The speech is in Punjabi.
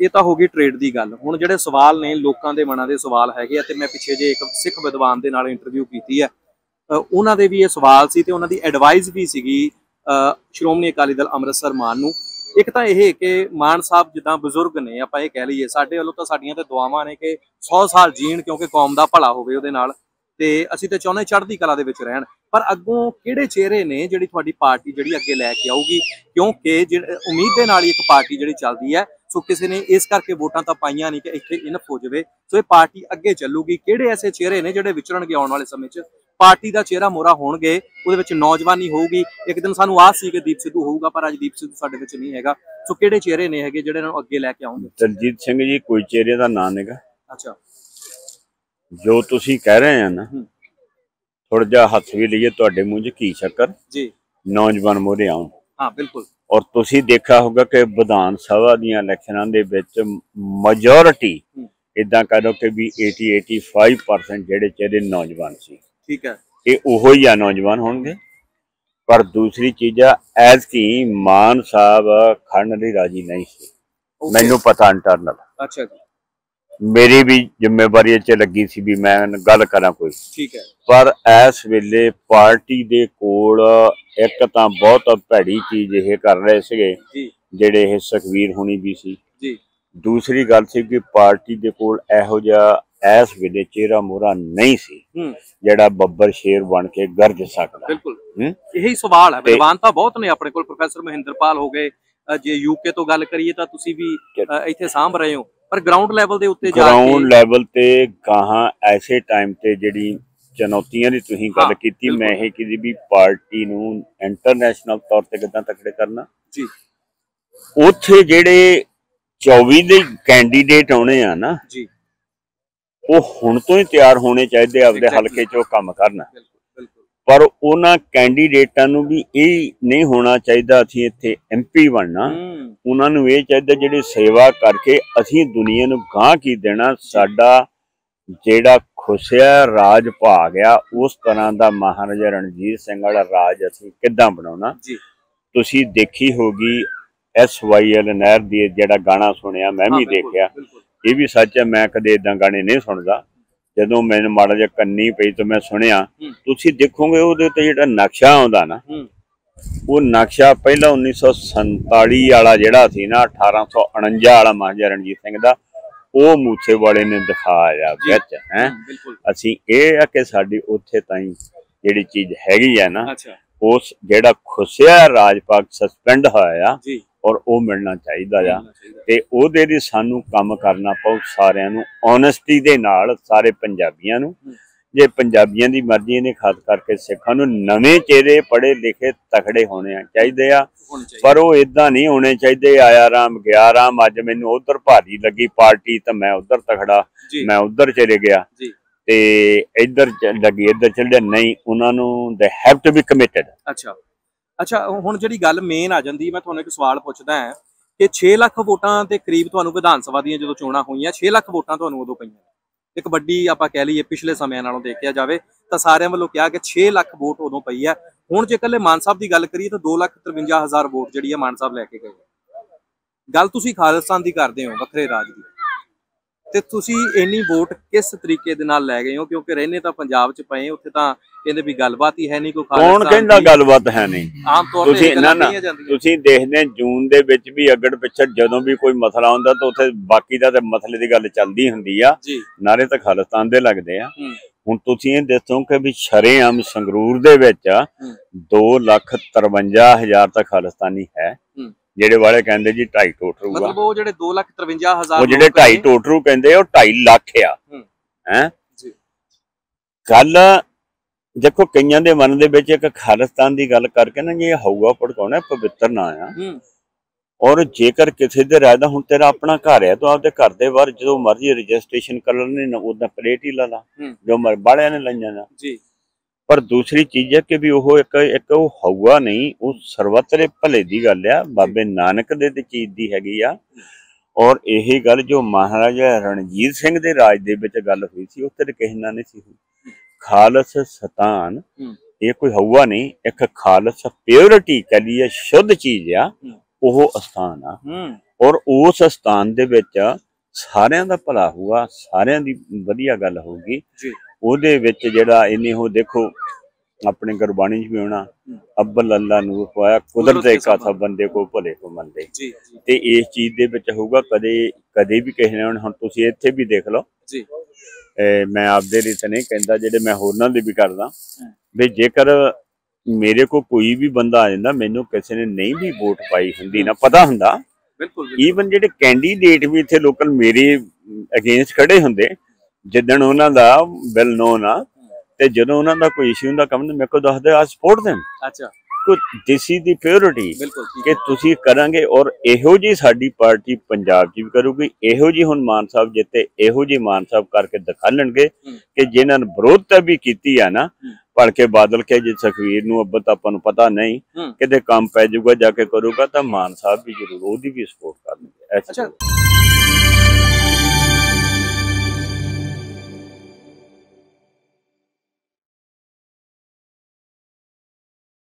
ਇਹ ਤਾਂ ਹੋ ਗਈ ਟ੍ਰੇਡ ਦੀ ਗੱਲ। ਹੁਣ ਜਿਹੜੇ ਸਵਾਲ ਨੇ ਲੋਕਾਂ ਦੇ ਮਨਾਂ ਦੇ ਸਵਾਲ ਹੈਗੇ ਆ ਤੇ ਮੈਂ ਪਿੱਛੇ ਜੇ ਇੱਕ ਸਿੱਖ ਵਿਦਵਾਨ ਦੇ ਨਾਲ ਇੰਟਰਵਿਊ ਕੀਤੀ ਹੈ ਉਹਨਾਂ ਦੇ ਵੀ ਇਹ ਸਵਾਲ ਸੀ ਤੇ ਉਹਨਾਂ ਦੀ ਐਡਵਾਈਸ ਵੀ ਸੀਗੀ ਸ਼੍ਰੋਮਣੀ ਅਕਾਲੀ ਦਲ ਅੰਮ੍ਰਿਤਸਰ ਮਾਨ ਨੂੰ। ਇੱਕ ਤਾਂ ਇਹ ਕਿ ਮਾਨ ਸਾਹਿਬ ਜਿੱਦਾਂ ਬਜ਼ੁਰਗ ਨੇ, ਆਪਾਂ ਇਹ ਕਹਿ ਲਈਏ, ਸਾਡੇ ਵੱਲੋਂ ਤਾਂ ਸਾਡੀਆਂ ਤੇ ਦੁਆਵਾਂ ਨੇ ਕਿ 100 ਸਾਲ ਜੀਣ ਕਿਉਂਕਿ ਕੌਮ ਦਾ ਭਲਾ ਹੋਵੇ ਉਹਦੇ ਨਾਲ। ਤੇ ਅਸੀਂ ਤੇ ਚਾਹੁੰਦੇ ਚੜ੍ਹਦੀ ਕਲਾ ਦੇ ਵਿੱਚ ਰਹਿਣ। ਪਰ ਅੱਗੋਂ ਕਿਹੜੇ ਚਿਹਰੇ ਨੇ ਜਿਹੜੀ ਤੁਹਾਡੀ ਪਾਰਟੀ ਜਿਹੜੀ ਅੱਗੇ ਲੈ ਕੇ ਆਊਗੀ? ਕਿਉਂਕਿ ਜਿਹੜੇ ਉਮੀਦ ਦੇ ਨਾਲ ਹੀ ਇੱਕ ਪਾਰਟੀ ਜਿਹੜੀ ਚੱਲਦੀ ਹੈ। ਸੋ ਕਿਸੇ ਨੇ ਇਸ ਕਰਕੇ ਵੋਟਾਂ ਤਾਂ ਪਾਈਆਂ ਨਹੀਂ ਕਿ ਇੱਥੇ ਇਨਫ ਹੋ ਜਾਵੇ। ਸੋ ਇਹ ਪਾਰਟੀ ਅੱਗੇ ਚੱਲੂਗੀ। ਕਿਹੜੇ ਐਸੇ ਚਿਹਰੇ ਨੇ ਜਿਹੜੇ ਵਿਚਰਨਗੇ ਆਉਣ ਵਾਲੇ ਸਮੇਂ 'ਚ? ਪਾਰਟੀ ਦਾ ਚਿਹਰਾ ਮੋਰਾ ਹੋਣਗੇ ਉਹਦੇ ਵਿੱਚ ਨੌਜਵਾਨੀ ਹੋਊਗੀ। ਇੱਕ ਦਿਨ ਸਾਨੂੰ ਆਸ ਸੀ ਕਿ ਦੀਪ ਸਿੱਧੂ ਹੋਊਗਾ ਪਰ ਅੱਜ ਦੀਪ ਸਿੱਧੂ ਸਾਡੇ ਵਿੱਚ ਨਹੀਂ ਹੈਗਾ। ਸੋ ਕਿਹੜੇ ਚਿਹਰੇ ਨੇ ਹੈਗੇ ਜਿਹੜੇ ਇਹਨਾਂ ਨੂੰ ਅੱਗੇ ਲੈ ਕੇ ਆਉਣਗੇ? ਦਲਜੀਤ ਸਿੰਘ ਜੀ ਕੋਈ ਚਿਹਰੇ ਦਾ ਨਾਂ ਨਹੀਂਗਾ। ਅੱਛਾ। ਜੋ ਤੁਸੀਂ ਕਹਿ ਰਹੇ ਆ ਨਾ। ਥੋੜਾ ਜਿਹਾ ਹੱਥ ਵੀ ਲਈਏ ਤੁਹਾਡੇ ਮੂੰਹ 'ਚ ਕੀ ਸ਼ੱਕਰ ਜੀ। ਨੌਜਵਾਨ ਮੋਰੇ ਆਉਣ। ਹਾਂ ਬਿਲਕੁਲ। ਔਰ ਤੁਸੀਂ ਦੇਖਿਆ ਹੋਗਾ ਕਿ ਵਿਧਾਨ ਸਭਾ ਦੀਆਂ ਇਲੈਕਸ਼ਨਾਂ ਦੇ ਵਿੱਚ ਮੈਜੋਰਿਟੀ। ਇਦਾਂ ਕਰੋ ਕਿ ਵੀ 80 85% ਜਿਹੜੇ ਚਿਹਰੇ ਨੌਜਵਾਨ ਸੀ। ਠੀਕ ਹੈ। ਇਹ ਉਹੋ ਹੀ ਆ ਨੌਜਵਾਨ ਹੋਣਗੇ। ਪਰ ਦੂਸਰੀ ਚੀਜ਼ ਆ ਐਜ਼ ਕੀ ਮਾਨ ਸਾਹਿਬ ਖੜਨ ਲਈ ਰਾਜੀ ਨਹੀਂ ਸੀ। ਮੈਨੂੰ ਪਤਾ ਇੰਟਰਨਲ ਅੱਛਾ ਜੀ। ਮੇਰੀ ਵੀ ਜ਼ਿੰਮੇਵਾਰੀ ਇਹ ਚ ਲੱਗੀ ਸੀ ਵੀ ਮੈਂ ਗੱਲ ਕਰਾਂ ਕੋਈ। ਠੀਕ ਹੈ। ਪਰ ਇਸ ਵੇਲੇ ਪਾਰਟੀ ਦੇ ਕੋਲ ਇੱਕ ਤਾਂ ਬਹੁਤ ਭੈੜੀ ਚੀਜ਼ ਇਹ ਕਰ ਰਹੇ ਸੀਗੇ ਜੀ। ਜਿਹੜੇ ਇਹ ਸੁਖਵੀਰ ਹੁਣੀ ਵੀ ਸੀ। ਜੀ। ਦੂਸਰੀ ਗੱਲ ਸੀ ਕਿ ਪਾਰਟੀ ਦੇ ਕੋਲ ਇਹੋ ਜਿਹਾ ਇਸ ਵੇਲੇ ਚਿਹਰਾ ਮੋਹਰਾ ਨਹੀਂ ਸੀ ਜਿਹੜਾ ਬੱਬਰ ਸ਼ੇਰ ਬਣ ਕੇ ਗਰਜ ਸਕਦਾ। ਬਿਲਕੁਲ? ਇਹੀ ਸਵਾਲ ਹੈ। ਵਿਦਵਾਨ ਤਾਂ ਬਹੁਤ ਨੇ ਆਪਣੇ ਕੋਲ। ਪ੍ਰੋਫੈਸਰ ਮਹਿੰਦਰਪਾਲ ਹੋ ਗਏ ਜੇ ਯੂਕੇ ਤੋਂ ਗੱਲ ਕਰੀਏ ਤਾਂ ਤੁਸੀਂ ਵੀ ਇੱਥੇ ਸਾਂਭ ਰਹੇ ਹੋ। ਪਰ ਗਰਾਊਂਡ ਲੈਵਲ ਦੇ ਉੱਤੇ ਜਾ ਗਰਾਊਂਡ ਕੇ ਲੈਵਲ ਤੇ ਗਾਹਾਂ ਐਸੇ ਟਾਈਮ ਤੇ ਜਿਹੜੀ ਚੁਣੌਤੀਆਂ ਦੀ ਤੁਸੀਂ ਗੱਲ ਕੀਤੀ ਮੈਂ। ਇਹ ਕਿਦੀ ਵੀ ਪਾਰਟੀ ਨੂੰ ਇੰਟਰਨੈਸ਼ਨਲ ਤੌਰ ਤੇ ਕਿਦਾਂ ਤਕੜੇ ਕਰਨਾ? ਜੀ। ਉੱਥੇ ਜਿਹੜੇ 24 ਦੇ ਕੈਂਡੀਡੇਟ ਆਉਣੇ ਆ ਨਾ ਜੀ। ਉਹ ਹੁਣ ਤੋਂ ਹੀ ਤਿਆਰ ਹੋਣੇ ਚਾਹੀਦੇ ਆਪਦੇ. ਹਲਕੇ 'ਚ ਉਹ ਕੰਮ ਕਰਨ। ਪਰ ਉਹਨਾਂ ਕੈਂਡੀਡੇਟਾਂ ਨੂੰ ਵੀ ਇਹ ਨਹੀਂ ਹੋਣਾ ਚਾਹੀਦਾ ਅਸੀਂ ਇੱਥੇ ਐਮਪੀ ਬਣਨਾ। ਉਹਨਾਂ ਨੂੰ ਇਹ ਚਾਹੀਦਾ ਜਿਹੜੀ ਸੇਵਾ ਕਰਕੇ ਅਸੀਂ ਦੁਨੀਆ ਨੂੰ ਗਾਂ ਕੀ ਦੇਣਾ ਸਾਡਾ ਜਿਹੜਾ ਖੁਸ਼ਿਆ ਰਾਜ ਭਾ ਗਿਆ ਉਸ ਤਰ੍ਹਾਂ ਦਾ ਮਹਾਰਾਜਾ ਰਣਜੀਤ ਸਿੰਘ ਵਾਲਾ ਰਾਜ ਅਸੀਂ ਕਿੱਦਾਂ ਬਣਾਉਣਾ। ਤੁਸੀਂ ਦੇਖੀ ਹੋਗੀ ਐਸ ਵਾਈ ਐਲ ਨਹਿਰ ਦੀ ਜਿਹੜਾ ਗਾਣਾ ਸੁਣਿਆ ਮੈਂ ਵੀ ਦੇਖਿਆ। ਇਹ ਵੀ ਸੱਚ ਹੈ ਮੈਂ ਕਦੇ ਇਦਾਂ ਗਾਣੇ ਨਹੀਂ ਸੁਣਦਾ। ਜਦੋਂ ਮੈਨੂੰ ਮਾੜਾ ਜਿਹਾ ਕੰਨੀ ਪਈ ਤਾਂ ਮੈਂ ਸੁਣਿਆ। ਤੁਸੀਂ ਦੇਖੋਗੇ ਉਹਦੇ ਉੱਤੇ ਜਿਹੜਾ ਨਕਸ਼ਾ ਆਉਂਦਾ ਨਾ ਉਹ ਨਕਸ਼ਾ ਪਹਿਲਾਂ 1947 ਵਾਲਾ ਜਿਹੜਾ ਸੀ ਨਾ 1849 ਵਾਲਾ ਮਹਾਰਾਜਾ ਰਣਜੀਤ ਸਿੰਘ ਦਾ ਉਹ ਮੂਸੇ ਵਾਲੇ ਨੇ ਦਿਖਾਇਆ। ਵਿੱਚ ਹੈ ਅਸੀਂ ਇਹ ਆ ਕਿ ਸਾਡੀ ਉੱਥੇ ਤਾਈਂ ਜਿਹੜੀ ਚੀਜ਼ ਹੈਗੀ ਆ ਨਾ ਉਸ ਜਿਹੜਾ ਖੁੱਸਿਆ ਰਾਜ ਪਾਕ ਸਸਪੈਂਡ ਹੋਇਆ ਆ ਔਰ ਉਹ ਮਿਲਣਾ ਚਾਹੀਦਾ ਆ। ਤੇ ਉਹਦੇ ਲਈ ਸਾਨੂੰ ਕੰਮ ਕਰਨਾ ਪਊ ਸਾਰਿਆਂ ਨੂੰ ਓਨੈਸਟੀ ਦੇ ਨਾਲ ਸਾਰੇ ਪੰਜਾਬੀਆਂ ਨੂੰ। ਜੇ ਪੰਜਾਬੀਆਂ ਦੀ ਮਰਜ਼ੀ ਨੇ ਖਾਸ ਕਰਕੇ ਸਿੱਖਾਂ ਨੂੰ ਨਵੇਂ ਚਿਹਰੇ ਪੜ੍ਹੇ ਲਿਖੇ ਤਕੜੇ ਹੋਣੇ ਆ। ਚਾਹੀਦੇ। ਆ ਪਰ ਉਹ ਇਦਾਂ ਨਹੀਂ ਹੋਣੇ ਚਾਹੀਦੇ ਆਇਆ ਰਾਮ ਗਿਆ ਰਾਮ ਅੱਜ ਮੈਨੂੰ ਉਧਰ ਭਾਰੀ ਲੱਗੀ ਪਾਰਟੀ ਤਾਂ ਮੈਂ ਉਧਰ ਤਖੜਾ ਮੈਂ ਉਧਰ ਚਲੇ ਗਿਆ। ਤੇ ਇੱਧਰ ਲੱਗੀ, ਇੱਧਰ ਚਲੇ ਨਹੀਂ, ਉਹਨਾਂ ਨੂੰ they have to be committed ਅੱਛਾ। ਅੱਛਾ ਹੁਣ ਜਿਹੜੀ ਗੱਲ ਮੇਨ ਆ ਜਾਂਦੀ, ਮੈਂ ਤੁਹਾਨੂੰ ਇੱਕ ਸਵਾਲ ਪੁੱਛਦਾ ਹਾਂ ਕਿ 6 ਲੱਖ ਵੋਟਾਂ ਦੇ ਕਰੀਬ ਤੁਹਾਨੂੰ ਵਿਧਾਨ ਸਭਾ ਦੀਆਂ ਜਦੋਂ ਚੋਣਾਂ ਹੋਈਆਂ 6 ਲੱਖ ਵੋਟਾਂ ਤੁਹਾਨੂੰ ਉਦੋਂ ਪਈਆਂ? ਇੱਕ ਵੱਡੀ ਆਪਾਂ ਕਹਿ ਲਈਏ, ਪਿਛਲੇ ਸਮਿਆਂ ਨਾਲੋਂ ਦੇਖਿਆ ਜਾਵੇ, ਤਾਂ ਸਾਰਿਆਂ ਵੱਲੋਂ ਕਿਹਾ ਕਿ 6 ਲੱਖ ਵੋਟ ਉਦੋਂ ਪਈ ਹੈ ਹੁਣ ਜੇ ਇਕੱਲੇ ਮਾਨ ਸਾਹਿਬ ਦੀ ਗੱਲ ਕਰੀਏ, ਤਾਂ 2 ਲੱਖ 53 ਹਜ਼ਾਰ ਵੋਟ ਜਿਹੜੀ ਹੈ ਮਾਨ ਸਾਹਿਬ ਲੈ ਕੇ ਗਏ ਗੱਲ ਤੁਸੀਂ ਖਾਲਿਸਤਾਨ ਦੀ ਕਰਦੇ ਹੋ, ਵੱਖਰੇ ਰਾਜ ਦੀ। ਤੇ ਤੁਸੀਂ ਇੰਨੀ ਵੋਟ ਕਿਸ ਤਰੀਕੇ ਦੇ ਨਾਲ ਲੈ ਗਏ ਹੋ? ਕਿਉਂਕਿ ਰਹਿੰਦੇ ਤਾਂ ਪੰਜਾਬ 'ਚ ਪਏ ਉੱਥੇ ਤਾਂ ਕਹਿੰਦੇ ਵੀ ਗੱਲਬਾਤ ਹੀ ਹੈ ਨਹੀਂ ਕੋਈ ਕੌਣ ਕਹਿੰਦਾ। ਗੱਲਬਾਤ ਹੈ ਨਹੀਂ? ਆਮ ਤੌਰ ਤੇ ਨਾ ਨਾ ਤੁਸੀਂ ਦੇਖਦੇ ਜੂਨ ਦੇ ਵਿੱਚ ਵੀ ਅਗੜ ਪਿੱਛੜ ਜਦੋਂ ਵੀ ਕੋਈ ਮਸਲਾ ਹੁੰਦਾ ਤਾਂ ਉੱਥੇ ਬਾਕੀ ਦਾ ਤੇ ਮਸਲੇ ਦੀ ਗੱਲ ਚੱਲਦੀ ਹੁੰਦੀ ਆ। ਨਾਰੇ ਤਾਂ ਖਾਲਿਸਤਾਨ ਦੇ ਲੱਗਦੇ ਆ। ਹੁਣ ਤੁਸੀਂ ਇਹ ਦੱਸੋ ਕਿ ਵੀ ਸ਼ਰੇਆਮ ਸੰਗਰੂਰ ਦੇ ਵਿੱਚ ਹੂੰ। 2 ਲੱਖ 53 ਹਜ਼ਾਰ ਤਾਂ ਖਾਲਿਸਤਾਨੀ ਹੂੰ। ਜਿਹੜੇ ਵਾਲੇ ਕਹਿੰਦੇ ਜੀ 2.5 ਟੋਟ ਰੂਗਾ। ਮਤਲਬ ਉਹ ਜਿਹੜੇ 253000 ਉਹ ਜਿਹੜੇ 2.5 ਟੋਟ ਰੂ ਕਹਿੰਦੇ ਆ, ਉਹ 2.5 ਲੱਖ ਆ। ਹੂੰ। ਜੀ। ਗੱਲ ਦੇਖੋ ਕਈਆਂ ਦੇ ਮਨ ਦੇ ਵਿੱਚ ਇੱਕ ਖਾਲਿਸਤਾਨ ਦੀ ਗੱਲ ਕਰਕੇ ਨਾ ਇਹ ਹਊਗਾ ਭੜਕਾਉਣਾ ਪਵਿੱਤਰ ਨਾ ਆ। ਔਰ ਜੇਕਰ ਕਿਸੇ ਦੇ ਰਾਜ ਦਾ ਹੁਣ ਤੇਰਾ ਆਪਣਾ ਘਰ ਹੈ ਤਾਂ ਆਪਦੇ ਘਰ ਦੇ ਬਾਹਰ ਜਦੋਂ ਮਰਜ਼ੀ ਰਜਿਸਟ੍ਰੇਸ਼ਨ ਕਰ ਲੈਣੇ ਨਾ ਉਹਦਾ ਪਲੇਟ ਹੀ ਲਾ ਲਾ। ਜੋ ਮਰ ਬਾਲਿਆਂ ਨੇ ਲਈਆਂ ਨਾ। ਜੀ। ਪਰ ਦੂਸਰੀ ਚੀਜ਼ ਹੈ ਕਿ ਵੀ ਉਹ ਇੱਕ ਇੱਕ ਉਹ ਹਊਆ ਨਹੀਂ ਉਹ ਸਰਵਤਰੇ ਭਲੇ ਦੀ ਗੱਲ ਆ ਬਾਬੇ ਨਾਨਕ ਦੇ ਤੇ ਚੀਜ਼ ਦੀ ਹੈਗੀ ਆ। ਔਰ ਇਹ ਗੱਲ ਜੋ ਮਹਾਰਾਜਾ ਰਣਜੀਤ ਸਿੰਘ ਦੇ ਰਾਜ ਦੇ ਵਿੱਚ ਗੱਲ ਹੋਈ ਸੀ ਉੱਥੇ ਤੇ ਕਿਸੇ ਨਾਲ ਨਹੀਂ ਸੀ ਹੋਈ। ਖਾਲਸ ਸਤਾਨ। ਇਹ ਕੋਈ ਹਊਆ ਨਹੀਂ ਇੱਕ ਖਾਲਸ ਪਿਓਰਿਟੀ ਕਹ ਲਈਏ ਸ਼ੁੱਧ ਚੀਜ਼ ਆ। ਉਹ ਅਸਥਾਨ ਆ। ਔਰ ਉਸ ਸਥਾਨ ਦੇ ਵਿੱਚ ਸਾਰਿਆਂ ਦਾ ਭਲਾ ਹੋਊਗਾ ਸਾਰਿਆਂ ਦੀ ਵਧੀਆ ਗੱਲ ਹੋਊਗੀ। ਜੀ। ਉਹਦੇ ਵਿੱਚ ਜਿਹੜਾ ਇਹਨੇ ਉਹ ਦੇਖੋ ਆਪਣੇ ਗੁਰਬਾਣੀ 'ਚ ਵੀ ਹੋਣਾ ਅੱਬਲ ਅੱਲਾ ਨੂਰ ਪਾਇਆ ਕੁਦਰਤ ਦੇ ਕਾਥਾ ਬੰਦੇ ਕੋ ਭਲੇ ਕੋ ਮੰਦੇ ਤੇ ਇਸ ਚੀਜ਼ ਦੇ ਵਿੱਚ ਹੋਊਗਾ ਕਦੇ ਕਦੇ ਵੀ ਕਿਸੇ ਨੇ ਹੁਣ ਤੁਸੀਂ ਇੱਥੇ ਵੀ ਦੇਖ ਲਓ। ਜੀ। ਮੈਂ ਆਪਦੇ ਲਈ ਤਾਂ ਨਹੀਂ ਕਹਿੰਦਾ ਜਿਹੜੇ ਮੈਂ ਹੋਰਨਾਂ ਦੇ ਵੀ ਕਰਦਾ। ਵੀ ਜੇਕਰ ਮੇਰੇ ਕੋ ਕੋਈ ਵੀ ਬੰਦਾ ਆ ਜਾਂਦਾ ਮੈਨੂੰ ਕਿਸੇ ਨੇ ਨਹੀਂ ਵੀ ਵੋਟ ਪਾਈ ਹੁੰਦੀ ਨਾ ਪਤਾ ਹੁੰਦਾ। ਬਿਲਕੁਲ ਬਿਲਕੁਲ। ਈਵਨ ਜਿਹੜੇ ਕੈਂਡੀਡੇਟ ਵੀ ਇੱਥੇ ਲੋਕਲ ਮੇਰੇ ਅਗੇਂਸਟ ਖੜੇ ਹੁੰਦੇ ਜਿੱਦਣ ਉਹਨਾਂ ਦਾ ਵੈਲ ਨੋਨ ਆ ਤੇ ਜਦੋਂ ਉਹਨਾਂ ਦਾ ਕੋਈ ਇਸ਼ੂ ਹੁੰਦਾ ਕੰਮ ਮੇਰੇ ਕੋ ਦੱਸਦੇ ਆ ਸਪੋਰਟ them ਅੱਛਾ। ਕੋ ਦਿਸ ਇਜ਼ ਦੀ ਪਿਓਰਿਟੀ ਕਿ ਤੁਸੀਂ ਕਰਾਂਗੇ ਔਰ ਇਹੋ ਜੀ ਸਾਡੀ ਪਾਰਟੀ ਪੰਜਾਬ 'ਚ ਵੀ ਕਰੂਗੀ। ਇਹੋ ਜੀ ਹੁਣ ਮਾਨ ਸਾਹਿਬ ਜਿੱਤੇ ਇਹੋ ਜੀ ਮਾਨ ਸਾਹਿਬ ਕਰਕੇ ਦਿਖਾਣਗੇ ਹੂੰ। ਕਿ ਜਿਨ੍ਹਾਂ ਨੇ ਵਿਰੋਧਤਾ ਵੀ ਕੀਤੀ ਆ ਨਾ। ਭਲਕੇ ਬਾਦਲ ਕੇ ਜੇ ਸੁਖਵੀਰ ਨੂੰ ਅੱਬਲ ਤਾਂ ਆਪਾਂ ਨੂੰ ਪਤਾ ਨਹੀਂ। ਕਿਤੇ ਕੰਮ ਪੈ ਜਾਊਗਾ ਜਾ ਕੇ ਕਰੂਗਾ ਤਾਂ ਮਾਨ ਸਾਹਿਬ ਵੀ ਜ਼ਰੂਰ ਉਹਦੀ ਵੀ ਸਪੋਰਟ ਕਰਨਗੇ। ਅੱਛਾ।